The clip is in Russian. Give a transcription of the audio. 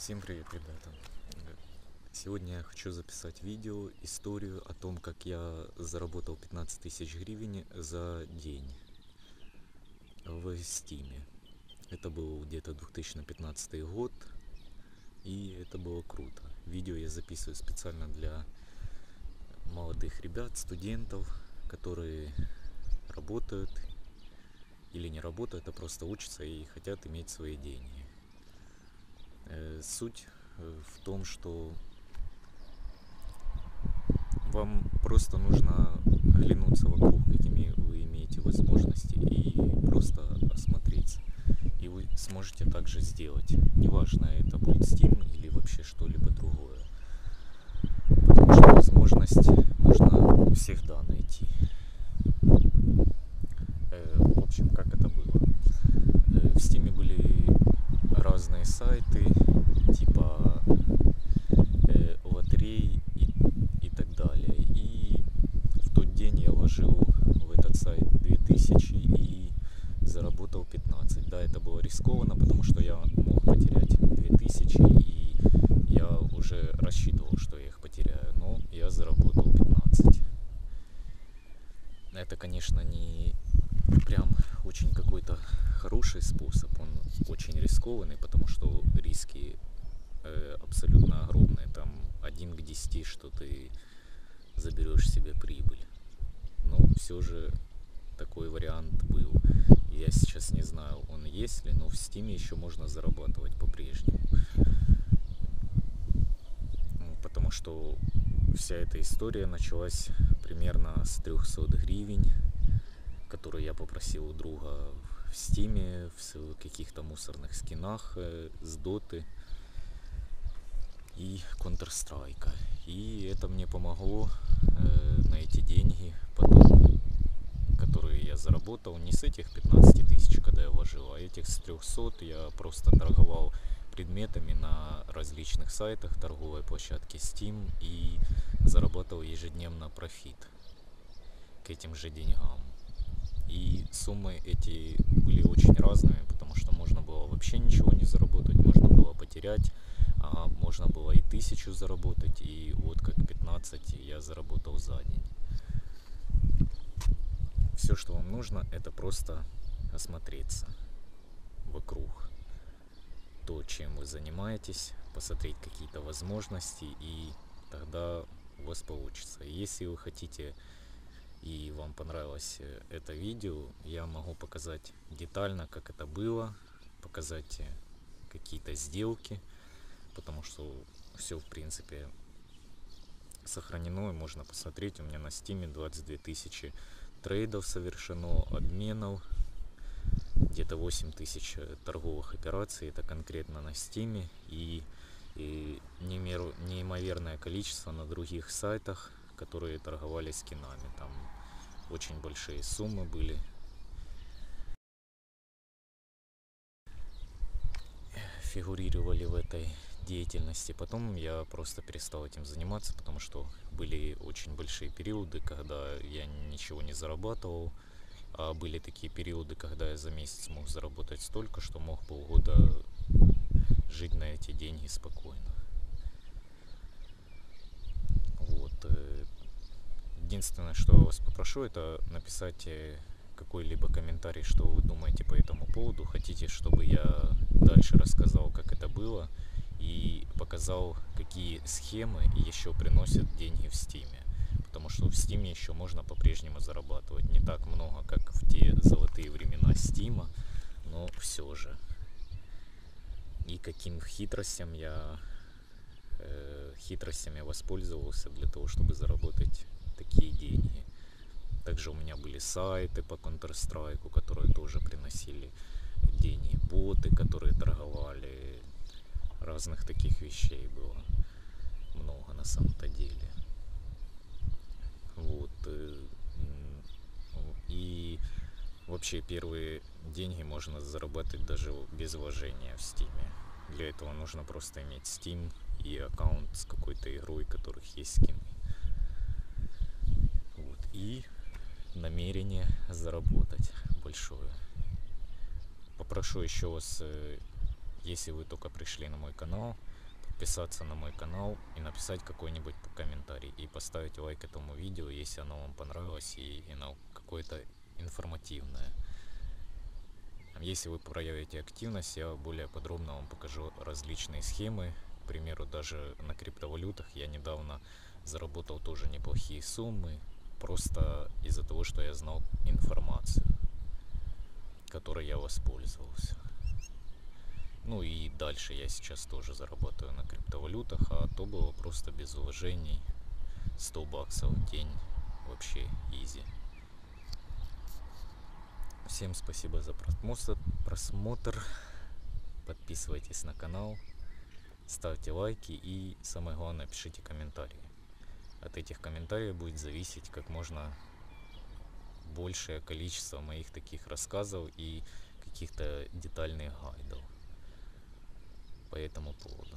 Всем привет, ребята! Сегодня я хочу записать видео, историю о том, как я заработал 15 тысяч гривен за день в Стиме. Это был где-то 2015 год, и это было круто. Видео я записываю специально для молодых ребят, студентов, которые работают или не работают, а просто учатся и хотят иметь свои деньги. Э, Суть э, в том, что вам просто нужно оглянуться вокруг, какими вы имеете возможности, и просто осмотреться. И вы сможете также сделать. Неважно, это будет Steam или вообще что-либо другое. Потому что возможность можно всегда найти. Э, В общем, как это было? Э, В Steam были разные сайты, типа э, лотерей и, и так далее. И в тот день я вложил в этот сайт 2000 и заработал 15. Да, это было рискованно, потому что я мог потерять 2000 и я уже рассчитывал, что я их потеряю, но я заработал 15. Это, конечно, не прям очень какой-то хороший способ, он очень рискованный, потому что риски э, абсолютно огромные. Там 1 к 10, что ты заберешь себе прибыль. Но все же такой вариант был. Я сейчас не знаю, он есть ли, но в Стиме еще можно зарабатывать по-прежнему. Ну, Потому что вся эта история началась примерно с 300 гривен, которые я попросил у друга в Стиме, в каких-то мусорных скинах э, с Доты и Counter-Strike. И это мне помогло э, на эти деньги потом, которые я заработал, не с этих 15 тысяч, когда я вложил, а этих с 300 я просто торговал предметами на различных сайтах торговой площадки Steam и зарабатывал ежедневно профит к этим же деньгам. И суммы эти были очень разными, потому что можно было вообще ничего не заработать, можно было потерять, а можно было и тысячу заработать, и вот как 15 я заработал за день. Все, что вам нужно, это просто осмотреться вокруг то, чем вы занимаетесь, посмотреть какие-то возможности, и тогда у вас получится. Если вы хотите и вам понравилось э, это видео, я могу показать детально, как это было, показать э, какие-то сделки, потому что все, в принципе, сохранено, и можно посмотреть. У меня на стиме 22 тысячи трейдов совершено, обменов, где-то 8 тысяч э, торговых операций, это конкретно на стиме, и, и неимоверное количество на других сайтах, которые торговали скинами. Там очень большие суммы были. фигурировали в этой деятельности. Потом я просто перестал этим заниматься, потому что были очень большие периоды, когда я ничего не зарабатывал, а были такие периоды, когда я за месяц мог заработать столько, что мог полгода жить на эти деньги спокойно. Вот. э, Единственное, что я вас попрошу, это написать э, какой-либо комментарий, что вы думаете по этому поводу. Хотите, чтобы я дальше рассказал, как это было, и показал, какие схемы еще приносят деньги в Стиме. Потому что в Стиме еще можно по-прежнему зарабатывать. Не так много, как в те золотые времена Стима, но все же. И каким хитростям я э, хитростями воспользовался для того, чтобы заработать. Также у меня были сайты по Counter-Strike, которые тоже приносили деньги, боты, которые торговали. Разных таких вещей было много на самом-то деле. Вот. э, И вообще первые деньги можно зарабатывать даже без вложения в Стиме. Для этого нужно просто иметь Steam и аккаунт с какой-то игрой, которых есть скины. Вот. И намерение заработать большое. Попрошу еще вас э, если вы только пришли на мой канал, подписаться на мой канал и написать какой-нибудь комментарий и поставить лайк этому видео, если оно вам понравилось и оно какое-то информативное. Если вы проявите активность, я более подробно вам покажу различные схемы. К примеру, даже на криптовалютах я недавно заработал тоже неплохие суммы, просто из-за того, что я знал информацию, которой я воспользовался. Ну и дальше я сейчас тоже заработаю на криптовалютах, а то было просто без уважений. 100 баксов в день вообще изи. Всем спасибо за просмотр. Подписывайтесь на канал, ставьте лайки и самое главное пишите комментарии. От этих комментариев будет зависеть как можно большее количество моих таких рассказов и каких-то детальных гайдов по этому поводу.